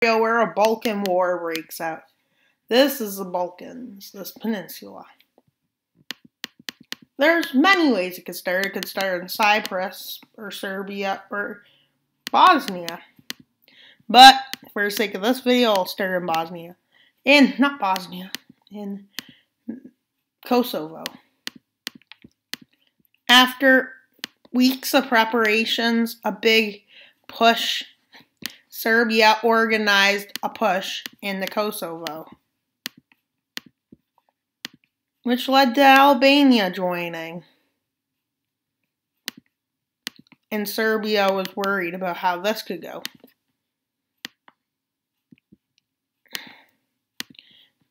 where a Balkan War breaks out. This is the Balkans, this peninsula. There's many ways it could start. It could start in Cyprus or Serbia or Bosnia. But for the sake of this video, I'll start in Bosnia. In, not Bosnia, in Kosovo. After weeks of preparations, a big push, Serbia organized a push in the Kosovo, which led to Albania joining. And Serbia was worried about how this could go.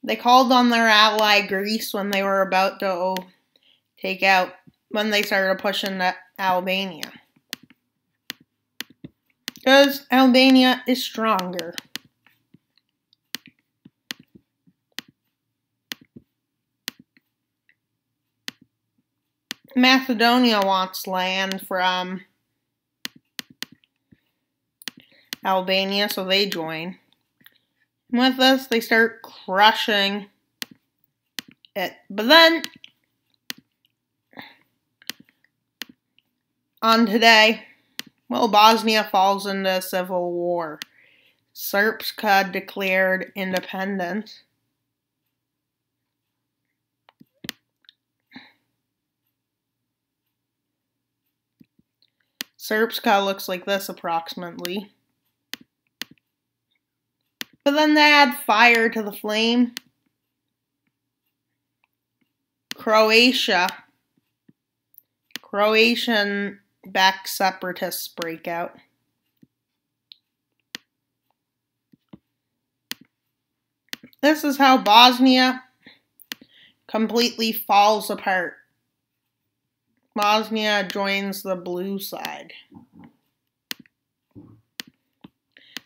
They called on their ally Greece when they were about to take out, when they started pushing Albania. Because Albania is stronger. Macedonia wants land from Albania, so they join. With this, they start crushing it. But then, on today, well, Bosnia falls into civil war. Srpska declared independence. Serbska looks like this approximately. But then they add fire to the flame. Croatia. Croatian back separatists break out. This is how Bosnia completely falls apart. Bosnia joins the blue side.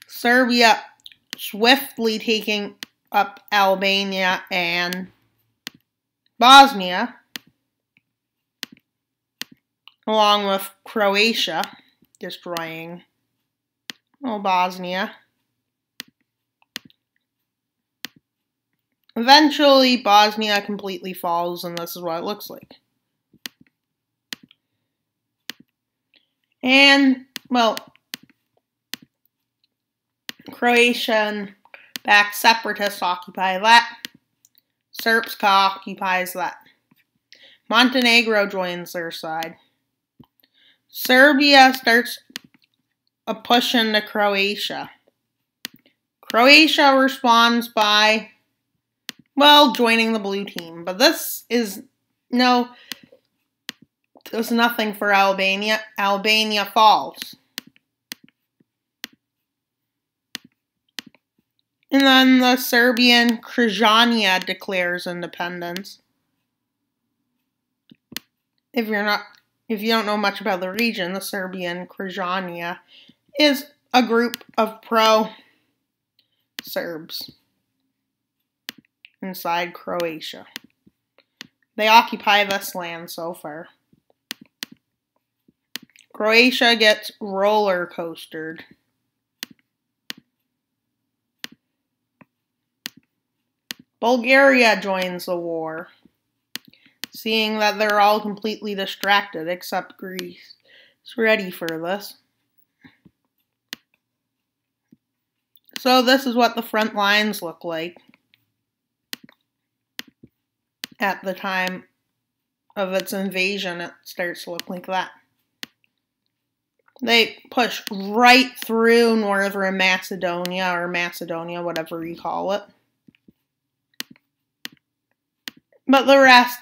Serbia swiftly taking up Albania and Bosnia, along with Croatia destroying well, Bosnia. Eventually, Bosnia completely falls, and this is what it looks like. And, well, Croatian backed separatists occupy that. Srpska occupies that. Montenegro joins their side. Serbia starts a push into Croatia. Croatia responds by, well, joining the blue team. But this is no, there's nothing for Albania. Albania falls. And then the Serbian Krajina declares independence. If you're not if you don't know much about the region, the Serbian Krajina is a group of pro Serbs inside Croatia. They occupy this land so far. Croatia gets roller coastered. Bulgaria joins the war, seeing that they're all completely distracted except Greece. It's ready for this. So this is what the front lines look like at the time of its invasion. It starts to look like that. They push right through northern Macedonia or Macedonia, whatever you call it. But the rest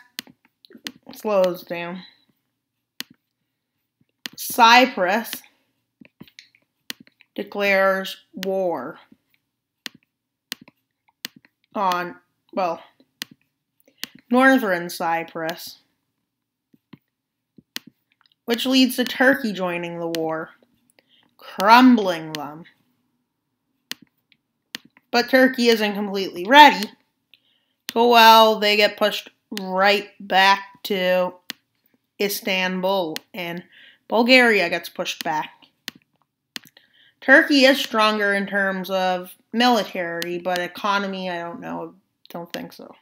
slows down. Cyprus declares war on, well, northern Cyprus, which leads to Turkey joining the war, crumbling them. But Turkey isn't completely ready so well, they get pushed right back to Istanbul, and Bulgaria gets pushed back. Turkey is stronger in terms of military, but economy, I don't know. Don't think so.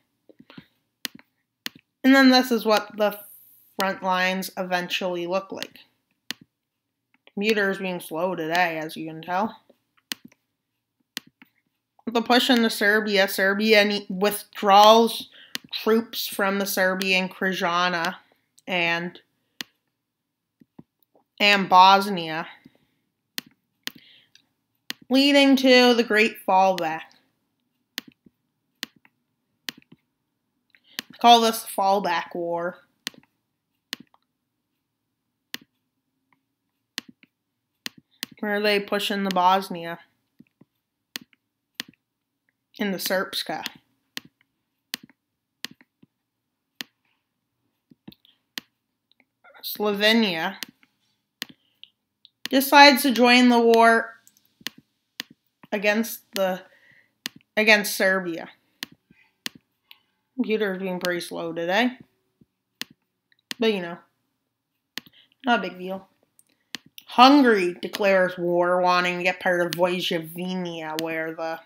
And then this is what the front lines eventually look like. Computer is being slow today, as you can tell. The push into Serbia, Serbia withdraws troops from the Serbian Krajina and and Bosnia, leading to the Great Fallback. I call this the Fallback War. Where are they pushing the Bosnia? In the Srpska. Slovenia decides to join the war against the against Serbia. Computer is being pretty slow today. But you know, not a big deal. Hungary declares war, wanting to get part of Vojvodina, where the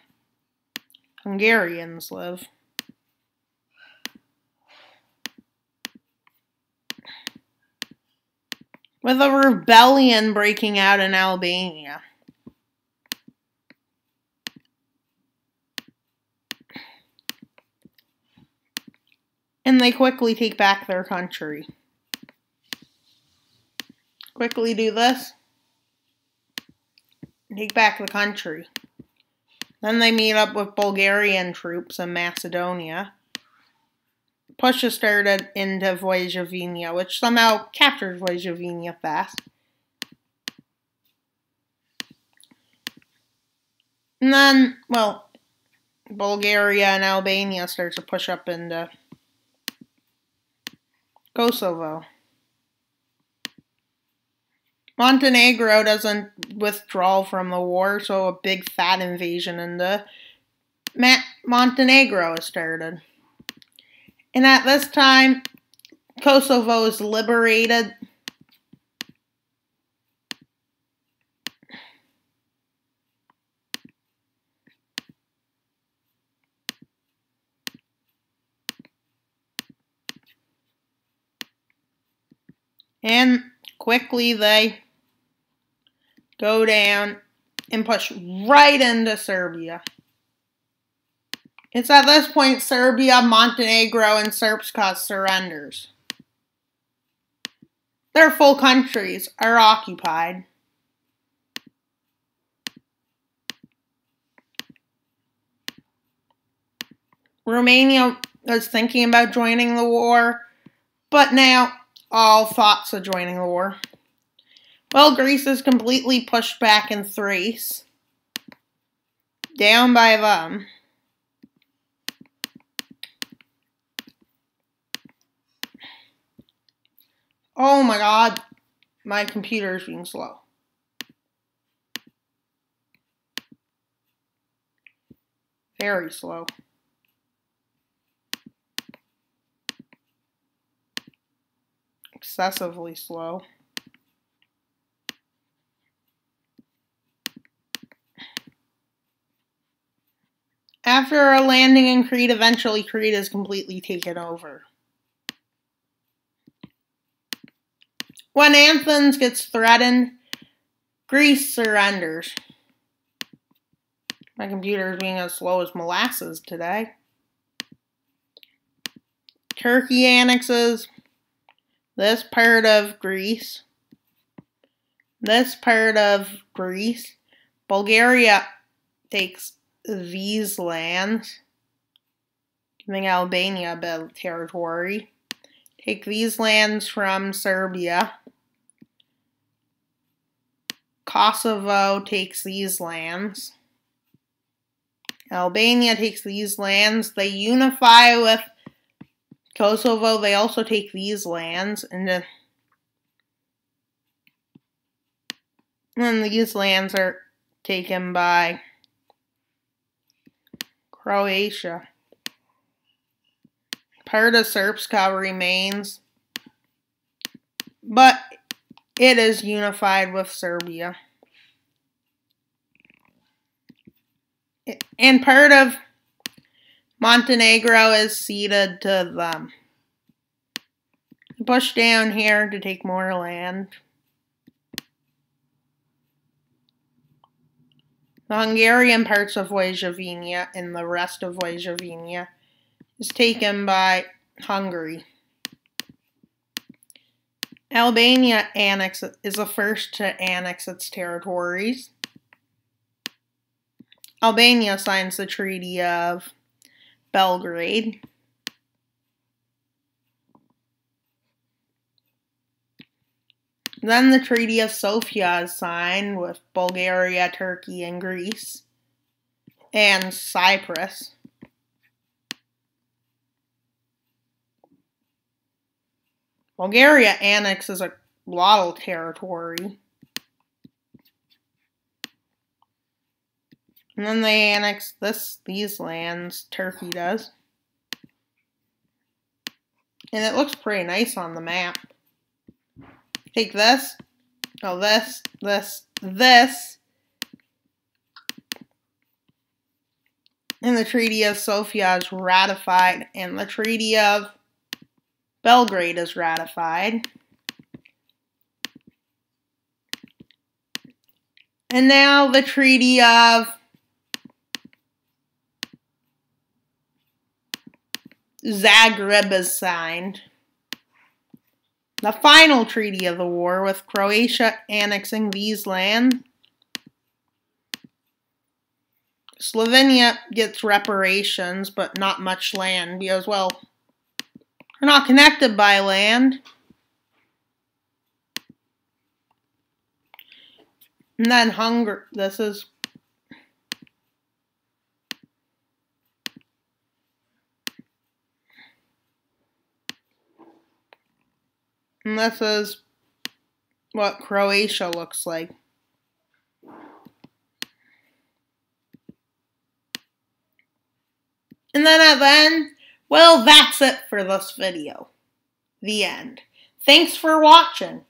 Hungarians live. With a rebellion breaking out in Albania. And they quickly take back their country. Quickly do this. Take back the country. Then they meet up with Bulgarian troops in Macedonia. Push is started into Vojvodina, which somehow captures Vojvodina fast. And then, well, Bulgaria and Albania starts to push up into Kosovo. Montenegro doesn't withdraw from the war, so a big fat invasion into Montenegro is started. And at this time, Kosovo is liberated. And quickly they go down and push right into Serbia. It's at this point Serbia, Montenegro, and Srpska surrenders. Their full countries are occupied. Romania was thinking about joining the war, but now all thoughts of joining the war. Well, Greece is completely pushed back in Thrace. Down by them. Oh my god, my computer is being slow. Very slow. Excessively slow. After a landing in Crete, eventually Crete is completely taken over. When Athens gets threatened, Greece surrenders. My computer is being as slow as molasses today. Turkey annexes this part of Greece, this part of Greece. Bulgaria takes these lands, giving Albania a bit of territory. Take these lands from Serbia. Kosovo takes these lands. Albania takes these lands. They unify with Kosovo. They also take these lands. And then, these lands are taken by Croatia. Part of Srpska remains, but it is unified with Serbia. and part of Montenegro is ceded to them. Push down here to take more land. The Hungarian parts of Vojvodina and the rest of Vojvodina is taken by Hungary. Albania annex is the first to annex its territories. Albania signs the Treaty of Belgrade. Then the Treaty of Sofia is signed with Bulgaria, Turkey, and Greece, and Cyprus. Bulgaria annexes a lot of territory. And then they annex this these lands, Turkey does. And it looks pretty nice on the map. Take this. Oh, this, this, this. And the Treaty of Sofia is ratified, and the Treaty of Belgrade is ratified. And now the Treaty of Zagreb is signed. The final treaty of the war with Croatia annexing these lands. Slovenia gets reparations, but not much land because, well, they're not connected by land. And then hunger, this is And this is what Croatia looks like. And then at the end, well, that's it for this video. The end. Thanks for watching.